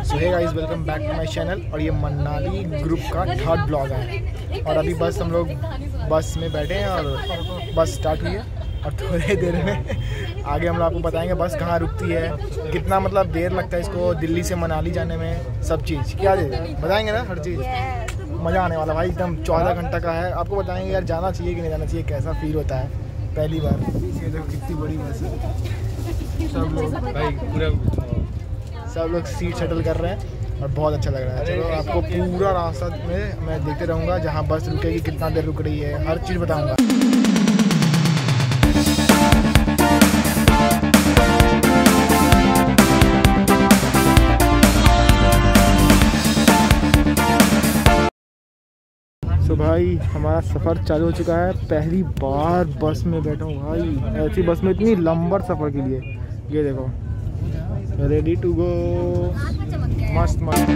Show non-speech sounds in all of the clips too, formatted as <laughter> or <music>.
So hey guys welcome back to my channel और ये Manali group का थर्ड ब्लॉग है। और अभी बस हम लोग बस में बैठे हैं और बस स्टार्ट हुई है। और थोड़ी देर में आगे हम लोग आपको बताएँगे बस कहाँ रुकती है, कितना मतलब देर लगता है इसको दिल्ली से मनाली जाने में, सब चीज़। क्या दे बताएँगे ना हर चीज़। मज़ा आने वाला भाई, एकदम चौदह घंटा का है। आपको बताएँगे यार जाना चाहिए कि नहीं जाना चाहिए, कैसा फील होता है, पहली बार। ये देखो कितनी बड़ी बस है। सब लोग भाई, पूरा सब लोग सीट सेटल कर रहे हैं और बहुत अच्छा लग रहा है। चलो, आपको पूरा रास्ता में मैं देखते रहूँगा जहाँ बस रुकेगी, कितना देर रुक रही है, हर चीज़ बताऊँगा। तो भाई, हमारा सफ़र चालू हो चुका है। पहली बार बस में बैठा हूँ, भाई। ऐसी बस में इतनी लंबर सफ़र के लिए। ये देखो। रेडी टू गो मस्त मस्त.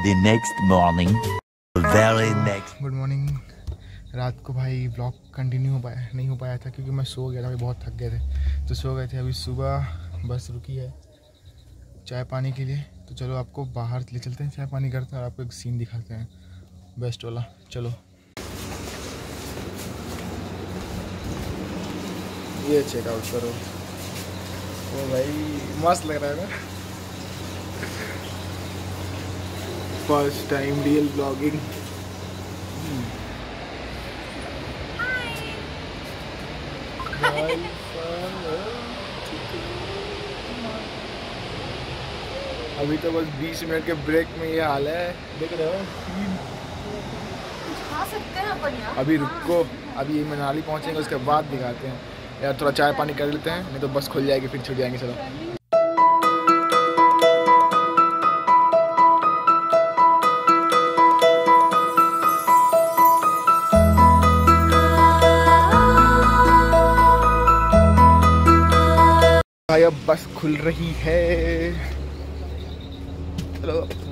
The next morning, very next. Good morning रात को भाई ब्लॉग कंटिन्यू हो पाया नहीं हो पाया था क्योंकि मैं सो गया था बहुत थक गए थे। तो सो गए थे अभी सुबह बस रुकी है चाय पानी के लिए। तो चलो आपको बाहर ले चलते हैं चाय पानी करते हैं और आपको एक सीन दिखाते हैं। बेस्ट वाला चलो। ये चेकआउट करो। ओ भाई मस्त लग रहा है ना? फ़र्स्ट टाइम रियल ब्लॉगिंग अभी तो बस 20 मिनट के ब्रेक में ये हाल है। देख रहे हो? खा सकते हैं अपन यार। अभी रुको अभी मनाली पहुँचेंगे उसके बाद दिखाते हैं। यार थोड़ा चाय पानी कर लेते हैं नहीं तो बस खुल जाएगी फिर छूट जाएँगे चलो। अब बस खुल रही है। चलो।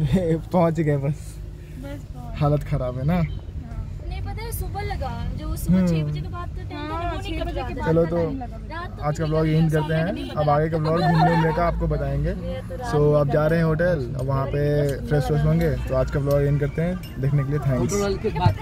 <laughs> पहुँच गए बस। बस हालत खराब है ना? नहीं पता है सुबह लगा। जो सुबह छह। बजे के बाद तो है चलो तो तो आज का ब्लॉग यही करते हैं। अब आगे का ब्लॉग घूमने उमने का आपको बताएँगे। सो अब जा रहे हैं होटल अब वहाँ पे फ्रेश फ्रेश होंगे। तो आज का ब्लॉग यही करते हैं। देखने के लिए थैंक्स